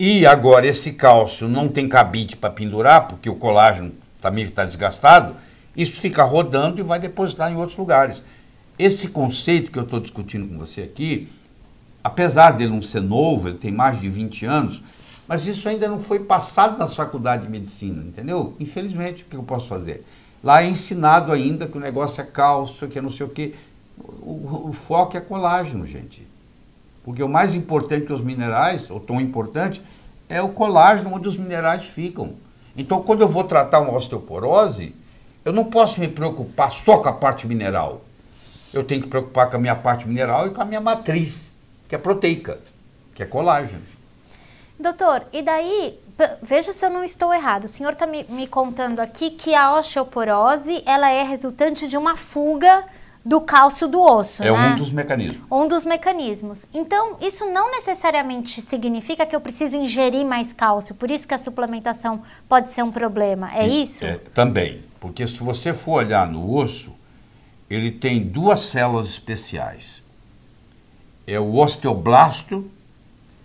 E agora esse cálcio não tem cabide para pendurar, porque o colágeno também está desgastado, isso fica rodando e vai depositar em outros lugares. Esse conceito que eu estou discutindo com você aqui, apesar dele não ser novo, ele tem mais de 20 anos, mas isso ainda não foi passado nas faculdades de medicina, entendeu? Infelizmente, o que eu posso fazer? Lá é ensinado ainda que o negócio é cálcio, que é não sei o quê. O, o foco é colágeno, gente. Porque o mais importante que os minerais, ou tão importante, é o colágeno onde os minerais ficam. Então, quando eu vou tratar uma osteoporose, Eu não posso me preocupar só com a parte mineral. Eu tenho que preocupar com a minha parte mineral e com a minha matriz, que é proteica, que é colágeno. Doutor, e daí, veja se eu não estou errado. O senhor está me, me contando aqui que a osteoporose ela é resultante de uma fuga do cálcio do osso. É né? um dos mecanismos. Um dos mecanismos. Então, isso não necessariamente significa que eu preciso ingerir mais cálcio, por isso que a suplementação pode ser um problema. É e, isso? É, também. Porque se você for olhar no osso, ele tem duas células especiais. É o osteoblasto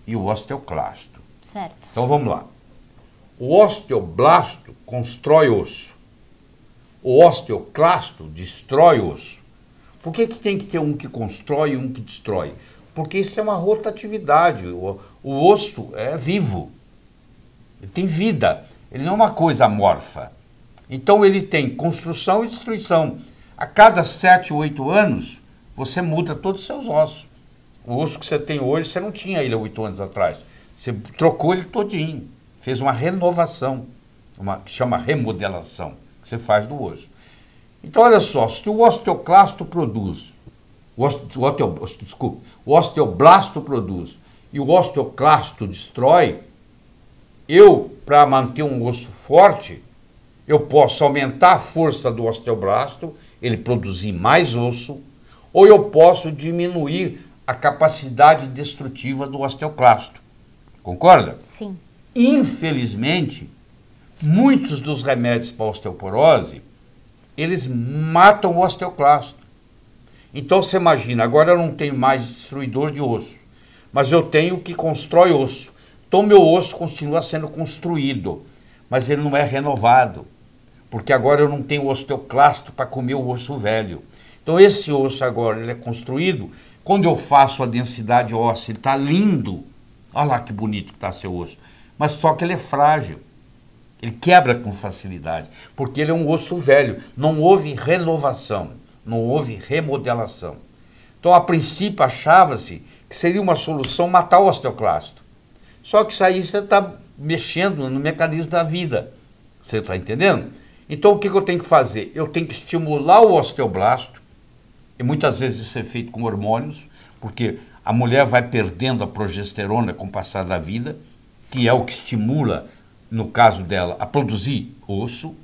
e o osteoclasto. Certo. Então vamos lá. O osteoblasto constrói osso. O osteoclasto destrói osso. Por que, que tem que ter um que constrói e um que destrói? Porque isso é uma rotatividade. O, o osso é vivo. Ele tem vida. Ele não é uma coisa amorfa. Então ele tem construção e destruição. A cada sete, oito anos, você muda todos os seus ossos. O osso que você tem hoje, você não tinha ele oito anos atrás. Você trocou ele todinho. Fez uma renovação, uma, que chama remodelação, que você faz do osso. Então, olha só, se o osteoclasto produz, o, oste, o, desculpa, o osteoblasto produz e o osteoclasto destrói, eu, para manter um osso forte, eu posso aumentar a força do osteoblasto, ele produzir mais osso, ou eu posso diminuir a capacidade destrutiva do osteoclasto. Concorda? Sim. Infelizmente, muitos dos remédios para osteoporose eles matam o osteoclasto. Então você imagina, agora eu não tenho mais destruidor de osso, mas eu tenho que constrói osso. Então meu osso continua sendo construído, mas ele não é renovado, porque agora eu não tenho osteoclasto para comer o osso velho. Então esse osso agora ele é construído, quando eu faço a densidade óssea, ele está lindo. Olha lá que bonito que está seu osso. Mas só que ele é frágil. Ele quebra com facilidade, porque ele é um osso velho. Não houve renovação, não houve remodelação. Então, a princípio, achava-se que seria uma solução matar o osteoclasto. Só que isso aí você está mexendo no mecanismo da vida. Você está entendendo? Então, o que, que eu tenho que fazer? Eu tenho que estimular o osteoblasto, e muitas vezes isso é feito com hormônios, porque a mulher vai perdendo a progesterona com o passar da vida, que é o que estimula no caso dela, a produzir osso,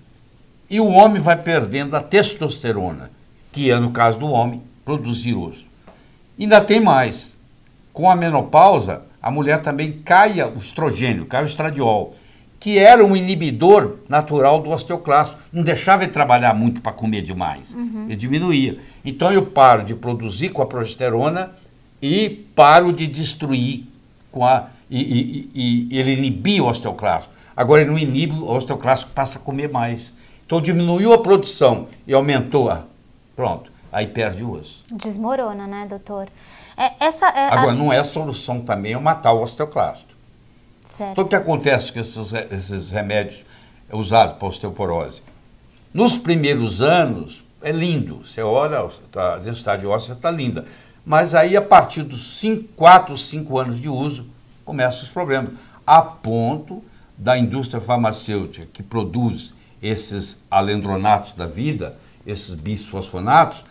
e o homem vai perdendo a testosterona, que é, no caso do homem, produzir osso. Ainda tem mais. Com a menopausa, a mulher também cai o estrogênio, cai o estradiol, que era um inibidor natural do osteoclasto. Não deixava ele trabalhar muito para comer demais. Uhum. Ele diminuía. Então eu paro de produzir com a progesterona e paro de destruir com a. E, e, e, e ele inibia o osteoclasto. Agora ele não inibe, o osteoclássico passa a comer mais. Então diminuiu a produção e aumentou a. Pronto, aí perde o osso. Desmorona, né, doutor? É, essa, é, Agora, a... não é a solução também é matar o osteoclasto. Certo. Então o que acontece com esses, esses remédios usados para osteoporose? Nos primeiros anos, é lindo. Você olha, a densidade óssea está linda. Mas aí, a partir dos 5, 4, 5 anos de uso, começam os problemas. A ponto da indústria farmacêutica que produz esses alendronatos da vida, esses bisfosfonatos,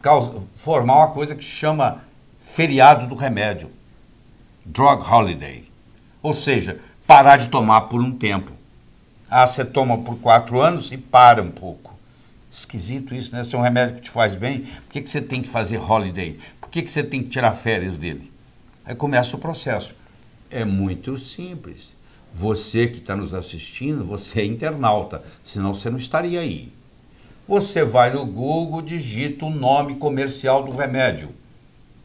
causa, formar uma coisa que chama feriado do remédio, drug holiday. Ou seja, parar de tomar por um tempo. Ah, você toma por quatro anos e para um pouco. Esquisito isso, né? Se é um remédio que te faz bem, por que, que você tem que fazer holiday? Por que, que você tem que tirar férias dele? Aí começa o processo. É muito simples. Você que está nos assistindo, você é internauta, senão você não estaria aí. Você vai no Google, digita o nome comercial do remédio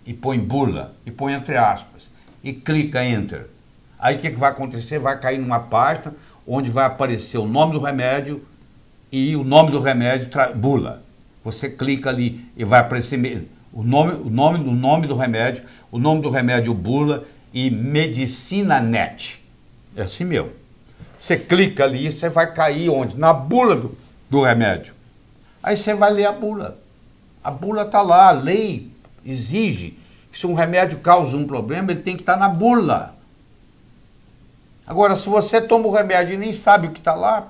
e põe bula, e põe entre aspas, e clica Enter. Aí o que, que vai acontecer? Vai cair numa página onde vai aparecer o nome do remédio e o nome do remédio, bula. Você clica ali e vai aparecer o nome, o nome, o nome do remédio, o nome do remédio bula e Medicina Net. É assim mesmo. Você clica ali, você vai cair onde? Na bula do, do remédio. Aí você vai ler a bula. A bula está lá, a lei exige que se um remédio causa um problema, ele tem que estar tá na bula. Agora, se você toma o remédio e nem sabe o que está lá,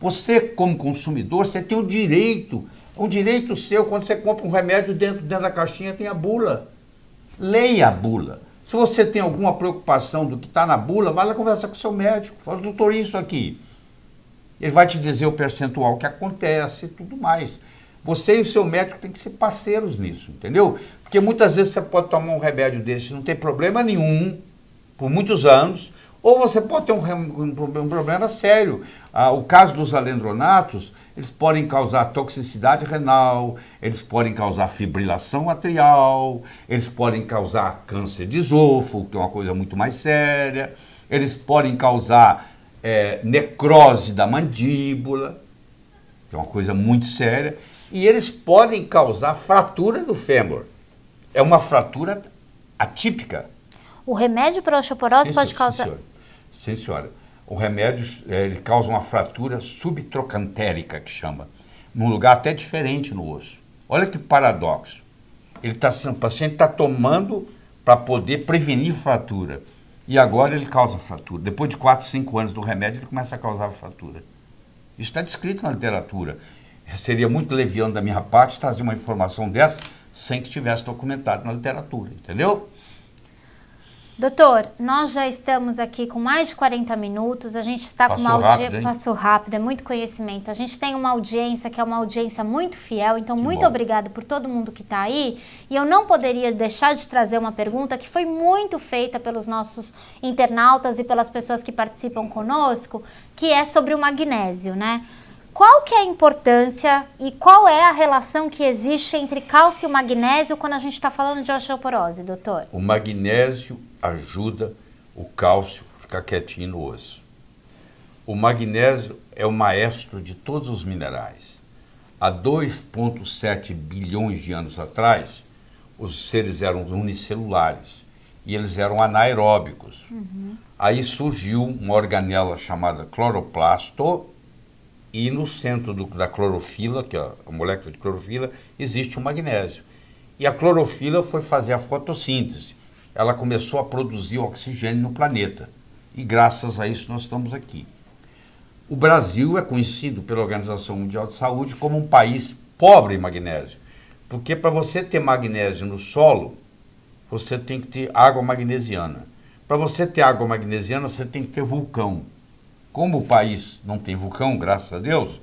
Você, como consumidor, você tem o direito, um direito seu, quando você compra um remédio dentro, dentro da caixinha, tem a bula. Leia a bula. Se você tem alguma preocupação do que está na bula, vai lá conversar com o seu médico. Fala, doutor, isso aqui. Ele vai te dizer o percentual que acontece e tudo mais. Você e o seu médico têm que ser parceiros nisso, entendeu? Porque muitas vezes você pode tomar um remédio desse, não tem problema nenhum, por muitos anos, ou você pode ter um, um, um problema sério. Ah, o caso dos alendronatos, eles podem causar toxicidade renal, eles podem causar fibrilação atrial, eles podem causar câncer de esôfago, que é uma coisa muito mais séria, eles podem causar é, necrose da mandíbula, que é uma coisa muito séria, e eles podem causar fratura do fêmur. É uma fratura atípica. O remédio para osteoporose sim, pode causar. Sim, Sim, senhora. O remédio é, ele causa uma fratura subtrocantérica, que chama, num lugar até diferente no osso. Olha que paradoxo. Ele tá, o paciente está tomando para poder prevenir fratura. E agora ele causa fratura. Depois de 4, 5 anos do remédio, ele começa a causar fratura. Isso está descrito na literatura. Seria muito leviano da minha parte trazer uma informação dessa sem que estivesse documentado na literatura, entendeu? Doutor, nós já estamos aqui com mais de 40 minutos, a gente está Passou com uma audiência. Passou rápido, é muito conhecimento. A gente tem uma audiência que é uma audiência muito fiel, então que muito bom. obrigado por todo mundo que está aí. E eu não poderia deixar de trazer uma pergunta que foi muito feita pelos nossos internautas e pelas pessoas que participam conosco, que é sobre o magnésio, né? Qual que é a importância e qual é a relação que existe entre cálcio e magnésio quando a gente está falando de osteoporose, doutor? O magnésio ajuda o cálcio a ficar quietinho no osso. O magnésio é o maestro de todos os minerais. Há 2,7 bilhões de anos atrás, os seres eram unicelulares e eles eram anaeróbicos. Uhum. Aí surgiu uma organela chamada cloroplasto e no centro do, da clorofila, que é a molécula de clorofila, existe o magnésio. E a clorofila foi fazer a fotossíntese. Ela começou a produzir oxigênio no planeta. E graças a isso nós estamos aqui. O Brasil é conhecido pela Organização Mundial de Saúde como um país pobre em magnésio. Porque para você ter magnésio no solo, você tem que ter água magnesiana. Para você ter água magnesiana, você tem que ter vulcão. Como o país não tem vulcão, graças a Deus,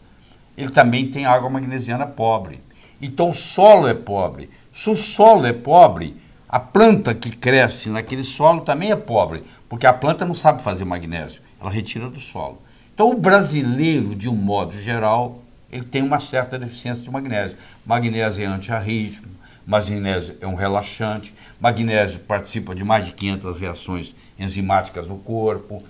ele também tem água magnesiana pobre. Então o solo é pobre. Se o solo é pobre, a planta que cresce naquele solo também é pobre, porque a planta não sabe fazer magnésio, ela retira do solo. Então o brasileiro, de um modo geral, ele tem uma certa deficiência de magnésio. Magnésio é antiarrítmico, magnésio é um relaxante, magnésio participa de mais de 500 reações enzimáticas no corpo,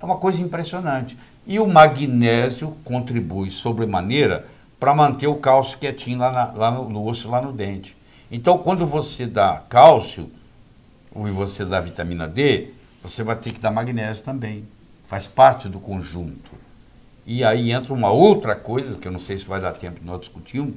é uma coisa impressionante. E o magnésio contribui sobremaneira para manter o cálcio quietinho lá, na, lá no, no, osso, lá no dente. Então, quando você dá cálcio, ou você dá vitamina D, você vai ter que dar magnésio também. Faz parte do conjunto. E aí entra uma outra coisa, que eu não sei se vai dar tempo de nós discutirmos,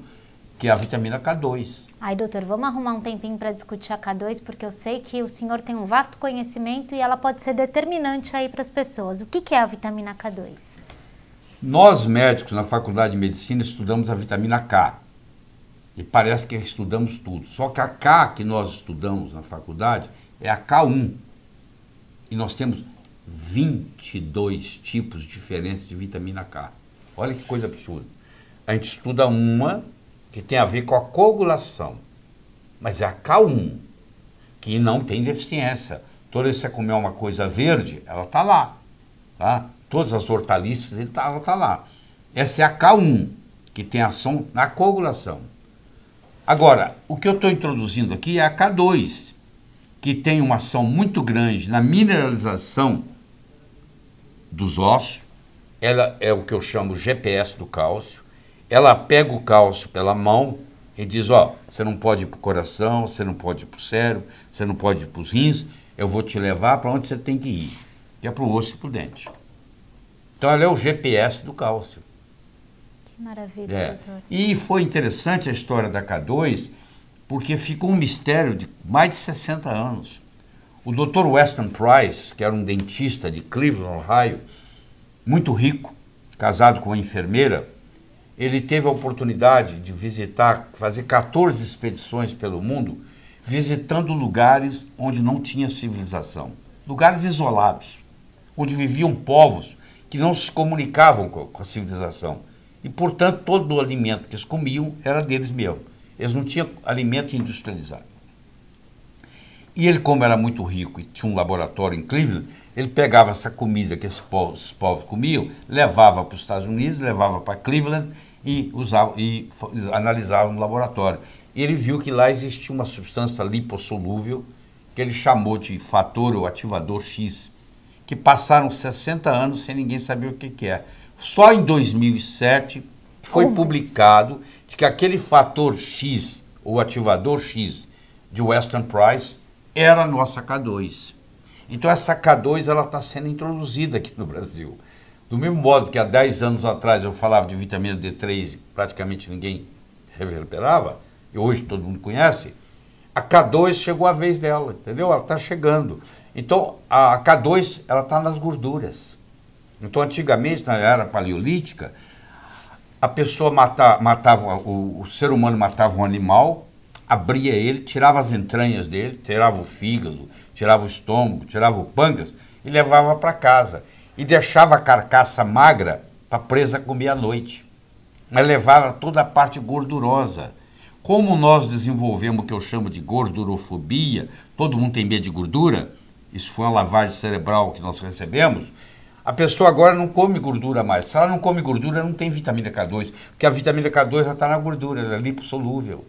que é a vitamina K2. Ai, doutor, vamos arrumar um tempinho para discutir a K2, porque eu sei que o senhor tem um vasto conhecimento e ela pode ser determinante aí para as pessoas. O que, que é a vitamina K2? Nós médicos na faculdade de medicina estudamos a vitamina K. E parece que estudamos tudo. Só que a K que nós estudamos na faculdade é a K1. E nós temos 22 tipos diferentes de vitamina K. Olha que coisa absurda. A gente estuda uma que tem a ver com a coagulação. Mas é a K1, que não tem deficiência. Toda vez que você comer uma coisa verde, ela está lá. Tá? Todas as hortaliças, tá, ela está lá. Essa é a K1, que tem ação na coagulação. Agora, o que eu estou introduzindo aqui é a K2, que tem uma ação muito grande na mineralização dos ossos. Ela é o que eu chamo GPS do cálcio ela pega o cálcio pela mão e diz, ó, você não pode ir para o coração, você não pode ir para o cérebro, você não pode ir para os rins, eu vou te levar para onde você tem que ir, que é para o osso e para o dente. Então ela é o GPS do cálcio. Maravilha, é. doutor. E foi interessante a história da K2, porque ficou um mistério de mais de 60 anos. O Dr. Weston Price, que era um dentista de Cleveland, Ohio, muito rico, casado com uma enfermeira, ele teve a oportunidade de visitar, fazer 14 expedições pelo mundo, visitando lugares onde não tinha civilização, lugares isolados, onde viviam povos que não se comunicavam com a civilização. E, portanto, todo o alimento que eles comiam era deles mesmo. Eles não tinham alimento industrializado. E ele, como era muito rico e tinha um laboratório em Cleveland, ele pegava essa comida que esses povos, esses povos comiam, levava para os Estados Unidos, levava para Cleveland e, usava, e analisava no laboratório. E ele viu que lá existia uma substância lipossolúvel que ele chamou de fator ou ativador X, que passaram 60 anos sem ninguém saber o que, que é. Só em 2007 foi oh. publicado de que aquele fator X, ou ativador X de Western Price, era a nossa K2. Então essa K2 ela está sendo introduzida aqui no Brasil. Do mesmo modo que há 10 anos atrás eu falava de vitamina D3 e praticamente ninguém reverberava, e hoje todo mundo conhece, a K2 chegou a vez dela, entendeu? Ela está chegando. Então a K2 ela está nas gorduras. Então antigamente, na era paleolítica, a pessoa mata, matava, o, o ser humano matava um animal, abria ele, tirava as entranhas dele, tirava o fígado, tirava o estômago, tirava o pâncreas e levava para casa. E deixava a carcaça magra para a presa comer à noite. Mas levava toda a parte gordurosa. Como nós desenvolvemos o que eu chamo de gordurofobia, todo mundo tem medo de gordura, isso foi uma lavagem cerebral que nós recebemos, a pessoa agora não come gordura mais. Se ela não come gordura, não tem vitamina K2, porque a vitamina K2 já está na gordura, ela é lipossolúvel.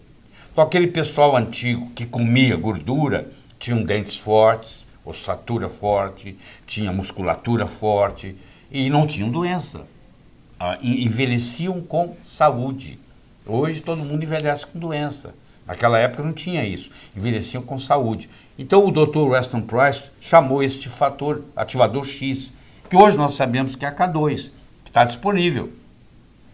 Então aquele pessoal antigo que comia gordura, tinham dentes fortes, ossatura forte, tinha musculatura forte e não tinham doença. Ah, envelheciam com saúde. Hoje todo mundo envelhece com doença. Naquela época não tinha isso. Envelheciam com saúde. Então o Dr. Weston Price chamou este fator ativador X, que hoje nós sabemos que é a K2, que está disponível.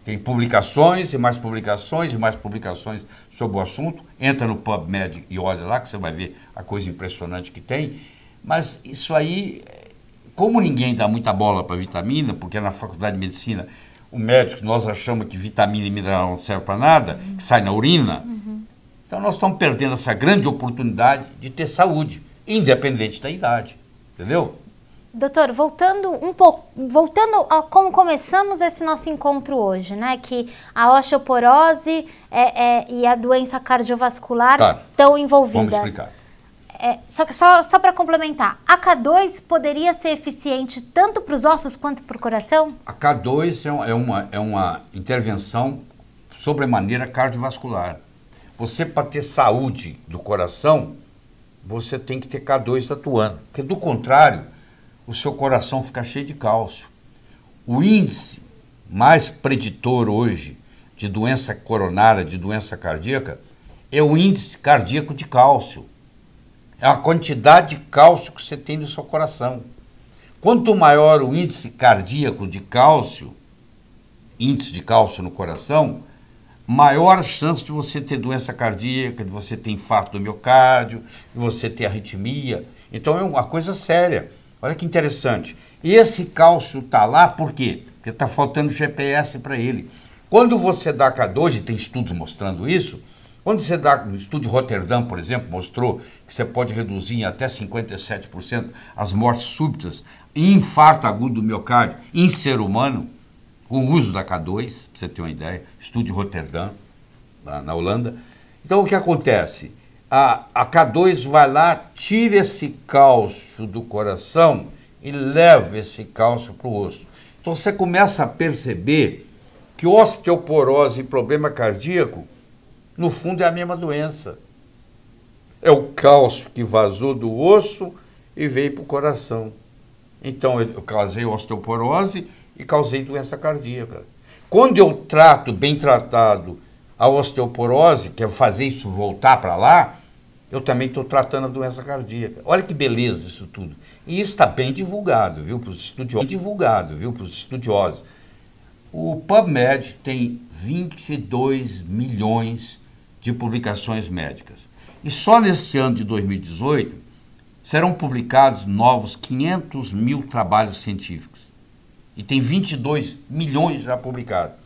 Tem publicações e mais publicações e mais publicações sobre o assunto. Entra no PubMed e olha lá que você vai ver a coisa impressionante que tem. Mas isso aí, como ninguém dá muita bola para vitamina, porque na faculdade de medicina o médico, nós achamos que vitamina e mineral não serve para nada, uhum. que sai na urina. Uhum. Então nós estamos perdendo essa grande oportunidade de ter saúde, independente da idade. Entendeu? Doutor, voltando um pouco, voltando a como começamos esse nosso encontro hoje, né? Que a osteoporose é, é, e a doença cardiovascular tá. estão envolvidas. Vamos explicar. É, só que só, só para complementar, a K2 poderia ser eficiente tanto para os ossos quanto para o coração? A K2 é, é, uma, é uma intervenção sobremaneira cardiovascular. Você, para ter saúde do coração, você tem que ter K2 atuando. Porque, do contrário, o seu coração fica cheio de cálcio. O índice mais preditor hoje de doença coronária, de doença cardíaca, é o índice cardíaco de cálcio. É a quantidade de cálcio que você tem no seu coração. Quanto maior o índice cardíaco de cálcio, índice de cálcio no coração, maior a chance de você ter doença cardíaca, de você ter infarto do miocárdio, de você ter arritmia. Então é uma coisa séria. Olha que interessante. Esse cálcio está lá por quê? Porque está faltando GPS para ele. Quando você dá K2, e tem estudos mostrando isso, quando você dá, no estudo de Rotterdam, por exemplo, mostrou que você pode reduzir em até 57% as mortes súbitas e infarto agudo do miocárdio em ser humano, com o uso da K2, para você ter uma ideia, estudo de Rotterdam, na, na Holanda. Então, o que acontece? A, a K2 vai lá, tira esse cálcio do coração e leva esse cálcio para o osso. Então, você começa a perceber que osteoporose e problema cardíaco no fundo é a mesma doença. É o cálcio que vazou do osso e veio para o coração. Então eu causei osteoporose e causei doença cardíaca. Quando eu trato bem tratado a osteoporose, que é fazer isso voltar para lá, eu também estou tratando a doença cardíaca. Olha que beleza isso tudo. E isso está bem divulgado, viu, para os estudiosos. Divulgado, viu, para os estudiosos. O PubMed tem 22 milhões de publicações médicas. E só nesse ano de 2018 serão publicados novos 500 mil trabalhos científicos. E tem 22 milhões já publicados.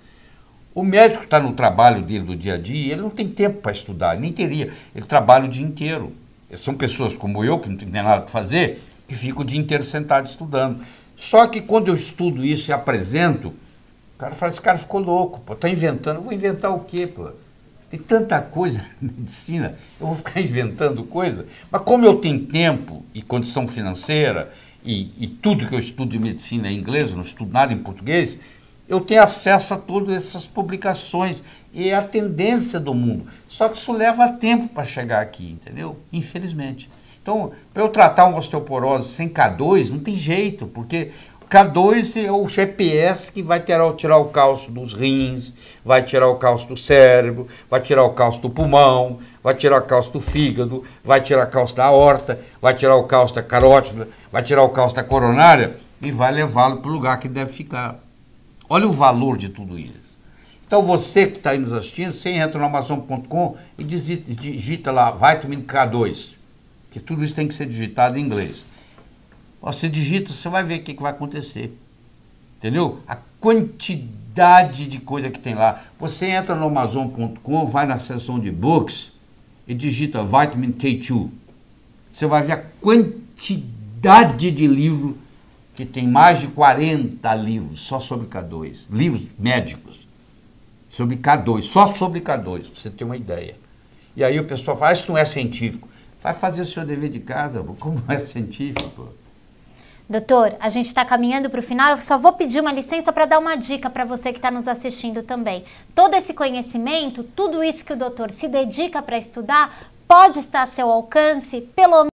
O médico está no trabalho dele do dia a dia, ele não tem tempo para estudar, nem teria. Ele trabalha o dia inteiro. São pessoas como eu, que não tem nada para fazer, que ficam o dia inteiro sentado estudando. Só que quando eu estudo isso e apresento, o cara fala, esse cara ficou louco, pô, tá inventando. Eu vou inventar o quê, pô? Tem tanta coisa [laughs] na medicina, eu vou ficar inventando coisa. Mas como eu tenho tempo e condição financeira, e, e tudo que eu estudo de medicina é em inglês, eu não estudo nada em português, eu tenho acesso a todas essas publicações. E é a tendência do mundo. Só que isso leva tempo para chegar aqui, entendeu? Infelizmente. Então, para eu tratar uma osteoporose sem K2, não tem jeito, porque K2 é o GPS que vai tirar, tirar o cálcio dos rins, vai tirar o cálcio do cérebro, vai tirar o cálcio do pulmão, vai tirar o cálcio do fígado, vai tirar o cálcio da aorta, vai tirar o cálcio da carótida, vai tirar o cálcio da coronária e vai levá-lo para o lugar que deve ficar. Olha o valor de tudo isso. Então você que está aí nos assistindo, você entra no Amazon.com e digita, lá Vitamin K2, que tudo isso tem que ser digitado em inglês. Você digita, você vai ver o que, que vai acontecer. Entendeu? A quantidade de coisa que tem lá. Você entra no Amazon.com, vai na seção de books e digita Vitamin K2. Você vai ver a quantidade de livro que tem mais de 40 livros só sobre K2, livros médicos sobre K2, só sobre K2, para você ter uma ideia. E aí o pessoal fala, ah, isso não é científico. Vai fazer o seu dever de casa, como não é científico? Doutor, a gente está caminhando para o final. Eu só vou pedir uma licença para dar uma dica para você que está nos assistindo também. Todo esse conhecimento, tudo isso que o doutor se dedica para estudar, pode estar a seu alcance, pelo